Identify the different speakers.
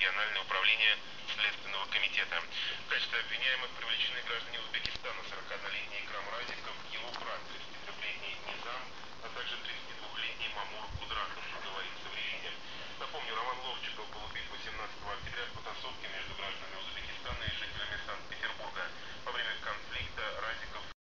Speaker 1: региональное управление Следственного комитета. В качестве обвиняемых привлечены граждане Узбекистана, 41-летний Икрам Разиков, его брат, 33-летний Низам, а также 32-летний Мамур Кудраков, говорится в релизе. Напомню, Роман Ловчиков был убит